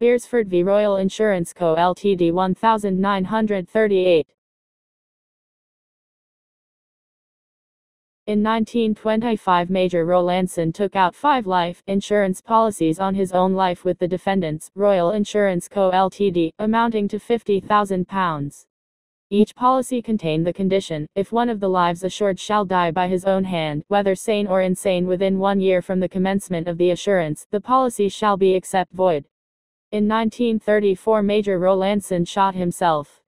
Beresford v Royal Insurance Co. Ltd 1938. In 1925 Major Rowlandson took out five life insurance policies on his own life with the defendants, Royal Insurance Co. Ltd., amounting to £50,000. Each policy contained the condition, if one of the lives assured shall die by his own hand, whether sane or insane within one year from the commencement of the assurance, the policy shall be except void. In 1934 Major Rowlandson shot himself.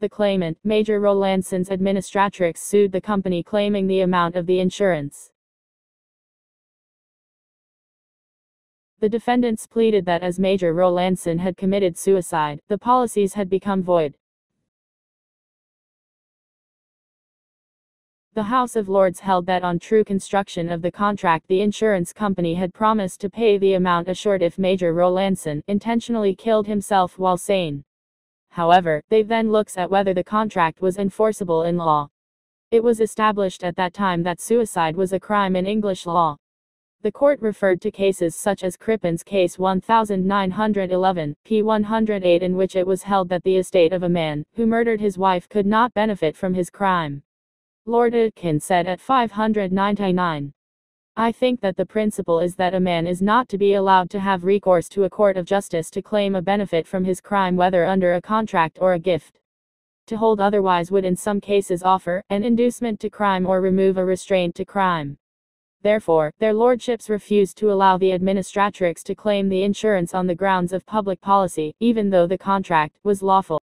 The claimant, Major Rowlandson's administratrix sued the company claiming the amount of the insurance. The defendants pleaded that as Major Rowlandson had committed suicide, the policies had become void. The House of Lords held that on true construction of the contract the insurance company had promised to pay the amount assured if Major Rowlandson intentionally killed himself while sane. However, they then looks at whether the contract was enforceable in law. It was established at that time that suicide was a crime in English law. The court referred to cases such as Crippen's case 1911, p. 108 in which it was held that the estate of a man, who murdered his wife could not benefit from his crime. Lord Atkin said at 599. I think that the principle is that a man is not to be allowed to have recourse to a court of justice to claim a benefit from his crime whether under a contract or a gift. To hold otherwise would in some cases offer an inducement to crime or remove a restraint to crime. Therefore, their lordships refused to allow the administratrix to claim the insurance on the grounds of public policy, even though the contract was lawful.